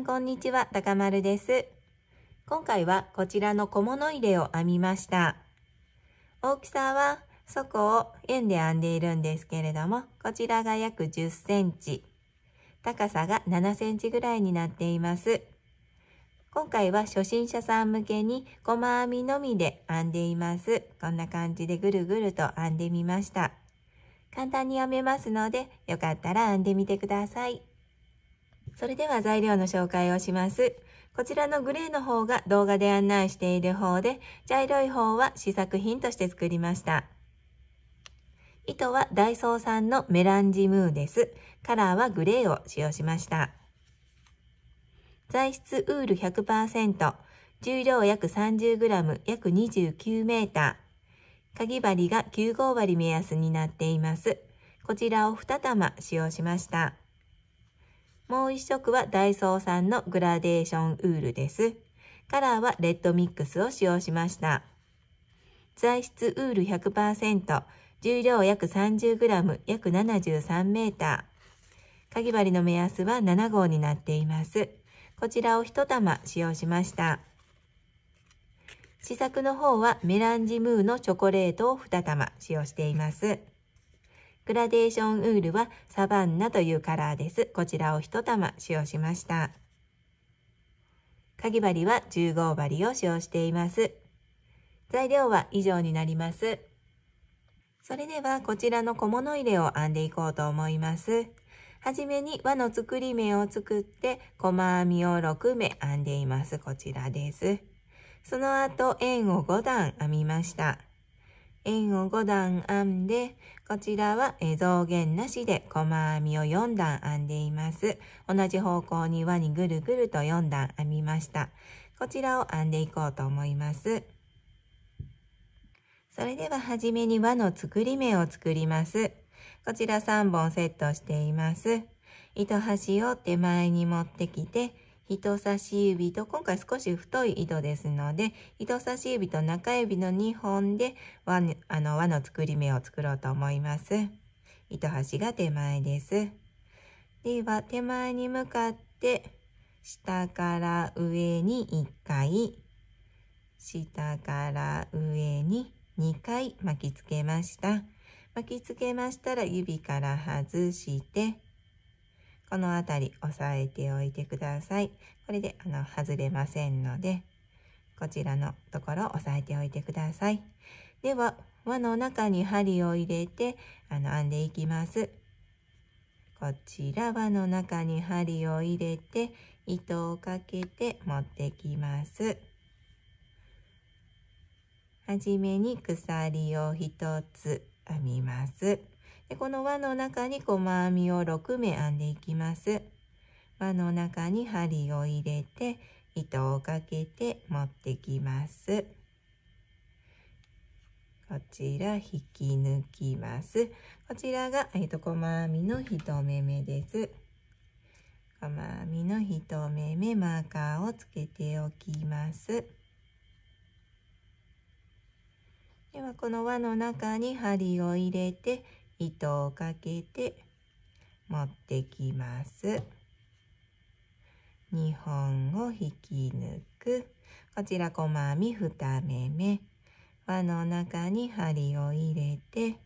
んこんにちは、高丸です。今回はこちらの小物入れを編みました。大きさは底を円で編んでいるんですけれども、こちらが約10センチ、高さが7センチぐらいになっています。今回は初心者さん向けに細編みのみで編んでいます。こんな感じでぐるぐると編んでみました。簡単に編めますので、よかったら編んでみてください。それでは材料の紹介をします。こちらのグレーの方が動画で案内している方で、茶色い方は試作品として作りました。糸はダイソーさんのメランジムーです。カラーはグレーを使用しました。材質ウール100%、重量約 30g、約 29m。かぎ針が9号針目安になっています。こちらを2玉使用しました。もう一色はダイソーさんのグラデーションウールです。カラーはレッドミックスを使用しました。材質ウール100%、重量約 30g、約 73m。かぎ針の目安は7号になっています。こちらを1玉使用しました。試作の方はメランジムーのチョコレートを2玉使用しています。グラデーションウールはサバンナというカラーです。こちらを1玉使用しました。かぎ針は10号針を使用しています。材料は以上になります。それではこちらの小物入れを編んでいこうと思います。はじめに輪の作り目を作って細編みを6目編んでいます。こちらです。その後円を5段編みました。円を5段編んで、こちらは増減なしで細編みを4段編んでいます。同じ方向に輪にぐるぐると4段編みました。こちらを編んでいこうと思います。それでははじめに輪の作り目を作ります。こちら3本セットしています。糸端を手前に持ってきて、人差し指と、今回少し太い糸ですので、人差し指と中指の2本で輪あの輪の作り目を作ろうと思います。糸端が手前です。では、手前に向かって、下から上に1回、下から上に2回巻きつけました。巻きつけましたら指から外して、このあたり押さえておいてください。これであの外れませんので、こちらのところを押さえておいてください。では、輪の中に針を入れて、あの、編んでいきます。こちら輪の中に針を入れて、糸をかけて持ってきます。はじめに鎖を一つ編みます。でこの輪の中に細編みを6目編んでいきます。輪の中に針を入れて糸をかけて持ってきます。こちら引き抜きます。こちらが、えーと、細編みの1目目です。細編みの1目目マーカーをつけておきます。ではこの輪の中に針を入れて糸をかけて持ってきます。2本を引き抜く。こちら細編み2目目。輪の中に針を入れて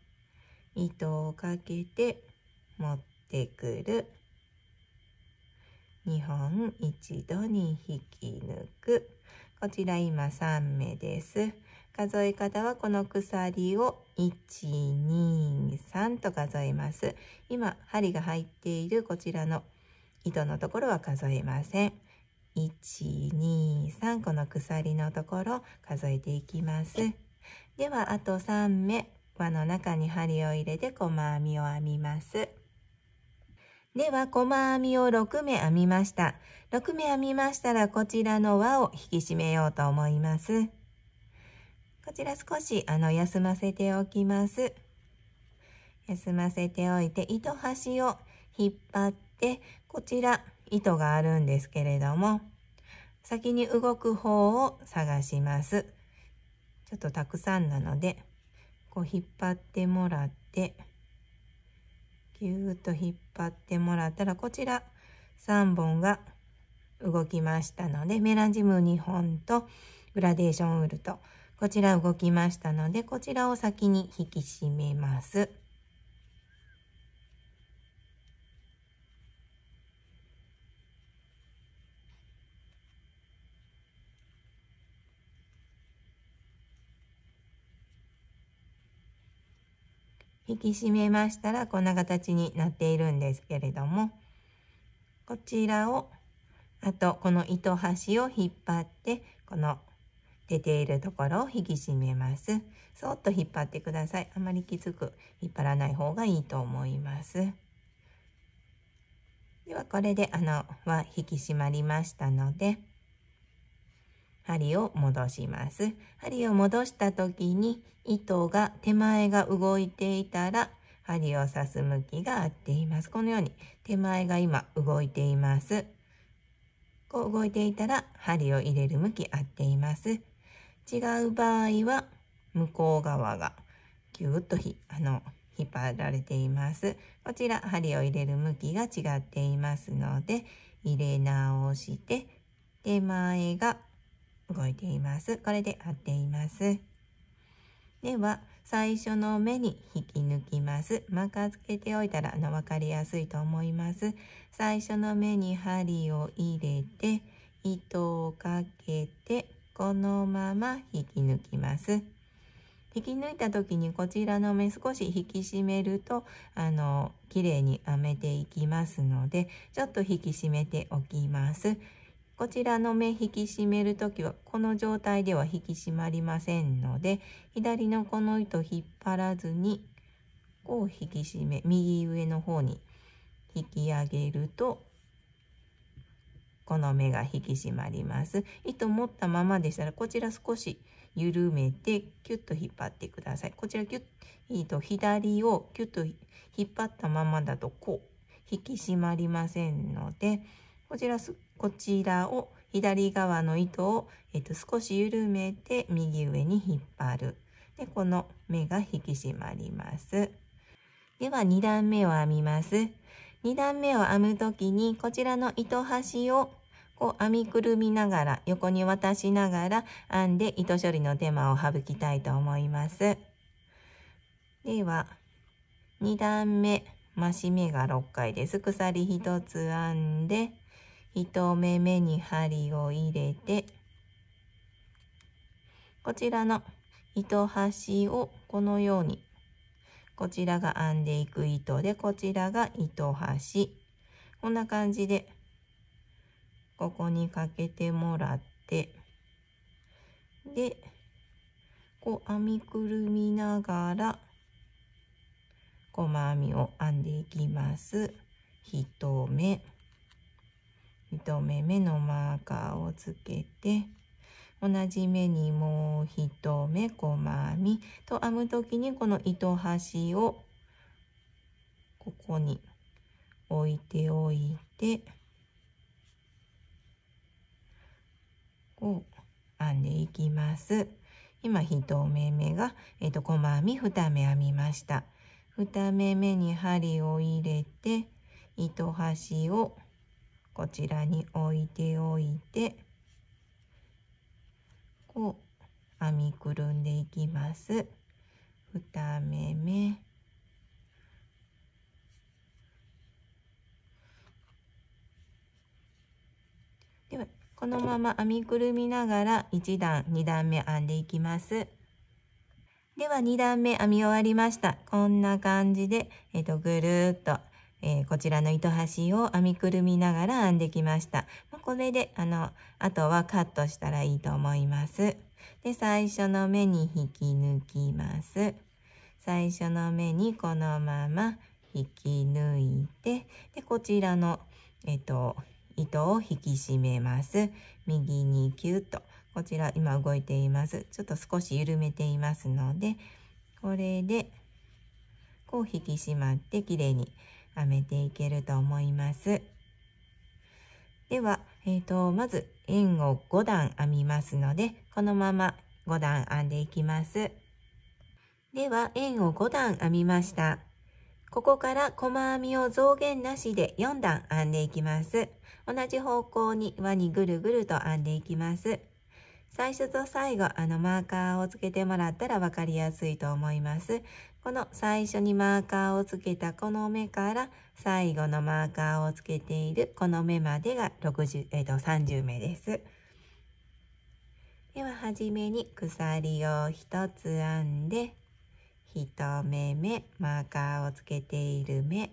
糸をかけて持ってくる。2本一度に引き抜く。こちら今3目です。数え方はこの鎖を1、2、3と数えます。今、針が入っているこちらの糸のところは数えません。1、2、3この鎖のところ数えていきます。では、あと3目、輪の中に針を入れて細編みを編みます。では、細編みを6目編みました。6目編みましたら、こちらの輪を引き締めようと思います。こちら少しあの休ませておきます。休ませておいて糸端を引っ張ってこちら糸があるんですけれども先に動く方を探します。ちょっとたくさんなのでこう引っ張ってもらってぎゅーっと引っ張ってもらったらこちら3本が動きましたので、メランジム2本とグラデーションウールと、こちら動きましたので、こちらを先に引き締めます。引き締めましたらこんな形になっているんですけれどもこちらをあとこの糸端を引っ張ってこの出ているところを引き締めますそっと引っ張ってくださいあまりきつく引っ張らない方がいいと思いますではこれで穴は引き締まりましたので針を戻します。針を戻した時に糸が手前が動いていたら針を刺す向きが合っています。このように手前が今動いています。こう動いていたら針を入れる向き合っています。違う場合は向こう側がぎゅっとひあの引っ張られています。こちら針を入れる向きが違っていますので入れ直して手前が動いています。これで合っています。では、最初の目に引き抜きます。マーカーつけておいたらあの分かりやすいと思います。最初の目に針を入れて、糸をかけて、このまま引き抜きます。引き抜いた時にこちらの目少し引き締めると、あの、綺麗に編めていきますので、ちょっと引き締めておきます。こちらの目引き締めるときはこの状態では引き締まりませんので左のこの糸引っ張らずにこう引き締め右上の方に引き上げるとこの目が引き締まります糸持ったままでしたらこちら少し緩めてキュッと引っ張ってくださいこちらキュッ糸左をキュッと引っ張ったままだとこう引き締まりませんのでこちらこちらを左側の糸を、えっと、少し緩めて右上に引っ張る。で、この目が引き締まります。では2段目を編みます。2段目を編むときにこちらの糸端をこう編みくるみながら横に渡しながら編んで糸処理の手間を省きたいと思います。では2段目増し目が6回です。鎖1つ編んで1目目に針を入れてこちらの糸端をこのようにこちらが編んでいく糸でこちらが糸端。こんな感じでここにかけてもらって。でこう編みくるみながら細編みを編んでいきます。1目。1目目のマーカーをつけて。同じ目にもう1目細編みと編む時にこの糸端をここに置いておいてこう編んでいきます。今1目目が、えーと、細編み2目編みました。2目目に針を入れて糸端をこちらに置いておいてこう編みくるんでいきます。2目目。ではこのまま編みくるみながら1段2段目編んでいきます。では2段目編み終わりました。こんな感じで、えっと、ぐるっとえー、こちらの糸端を編みくるみながら編んできました。まこれで、あの、あとはカットしたらいいと思います。で、最初の目に引き抜きます。最初の目にこのまま引き抜いて、で、こちらの、えっと、糸を引き締めます。右にキュッと。こちら今動いています。ちょっと少し緩めていますので、これで、こう引き締まってきれいに編めていけると思います。では、えーと、まず円を5段編みますので、このまま5段編んでいきます。では、円を5段編みました。ここから細編みを増減なしで4段編んでいきます。同じ方向に輪にぐるぐると編んでいきます。最初と最後、あのマーカーをつけてもらったら分かりやすいと思います。この最初にマーカーをつけたこの目から最後のマーカーをつけているこの目までが60、えー、と30目です。では、はじめに鎖を1つ編んで、1目目、マーカーをつけている目、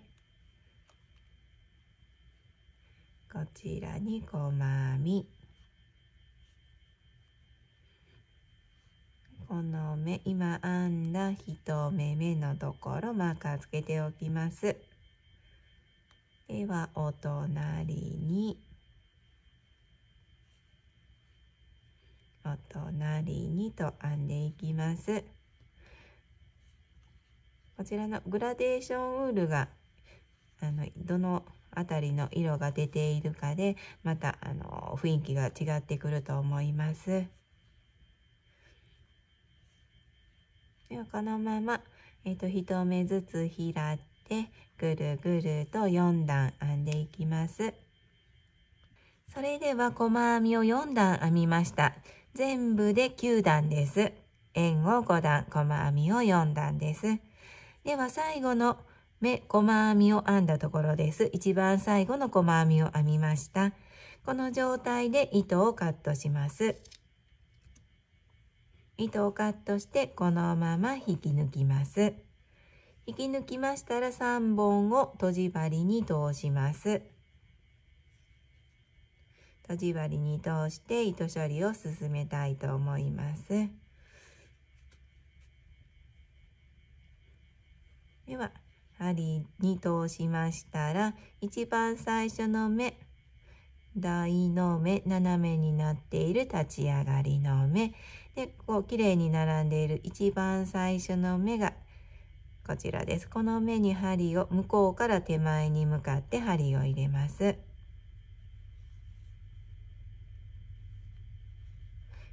こちらに細編み、この目、今編んだ1目目のところマーカーつけておきます。では、お隣に、お隣にと編んでいきます。こちらのグラデーションウールが、あの、どのあたりの色が出ているかで、また、あの、雰囲気が違ってくると思います。ではこのまま、えっ、ー、と、1目ずつ開って、ぐるぐると4段編んでいきます。それでは細編みを4段編みました。全部で9段です。円を5段、細編みを4段です。では最後の目、細編みを編んだところです。一番最後の細編みを編みました。この状態で糸をカットします。糸をカットしてこのまま引き抜きます。引き抜きましたら3本を閉じ針に通します。閉じ針に通して糸処理を進めたいと思います。では、針に通しましたら、一番最初の目、台の目、斜めになっている立ち上がりの目、で、こう、綺麗に並んでいる一番最初の目が、こちらです。この目に針を、向こうから手前に向かって針を入れます。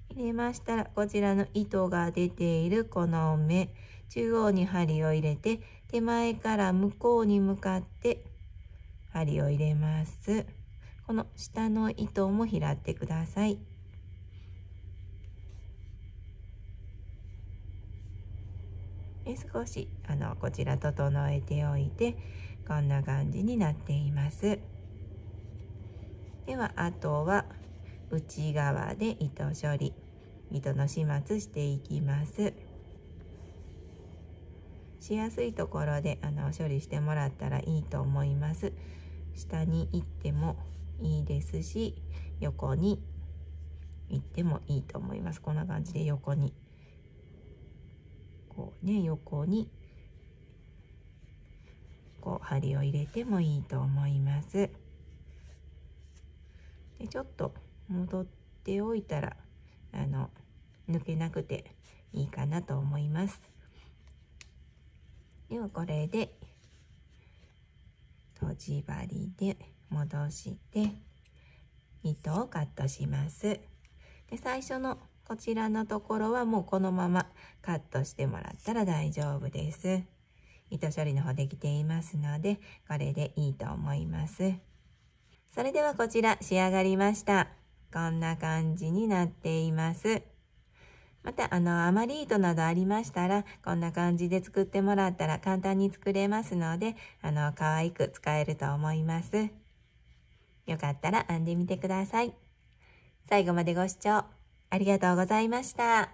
入れましたら、こちらの糸が出ているこの目、中央に針を入れて、手前から向こうに向かって針を入れます。この下の糸も拾ってください。で少しあのこちら整えておいてこんな感じになっています。ではあとは内側で糸処理糸の始末していきます。しやすいところであの処理してもらったらいいと思います。下に行ってもいいですし横に行ってもいいと思います。こんな感じで横に。こうね横にこう針を入れてもいいと思います。でちょっと戻っておいたらあの抜けなくていいかなと思います。ではこれで閉じ針で戻して糸をカットします。で最初のこちらのところはもうこのままカットしてもらったら大丈夫です。糸処理の方できていますので、これでいいと思います。それではこちら仕上がりました。こんな感じになっています。また、あの、余り糸などありましたら、こんな感じで作ってもらったら簡単に作れますので、あの、可愛く使えると思います。よかったら編んでみてください。最後までご視聴ありがとうございました。